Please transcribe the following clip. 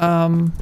Um,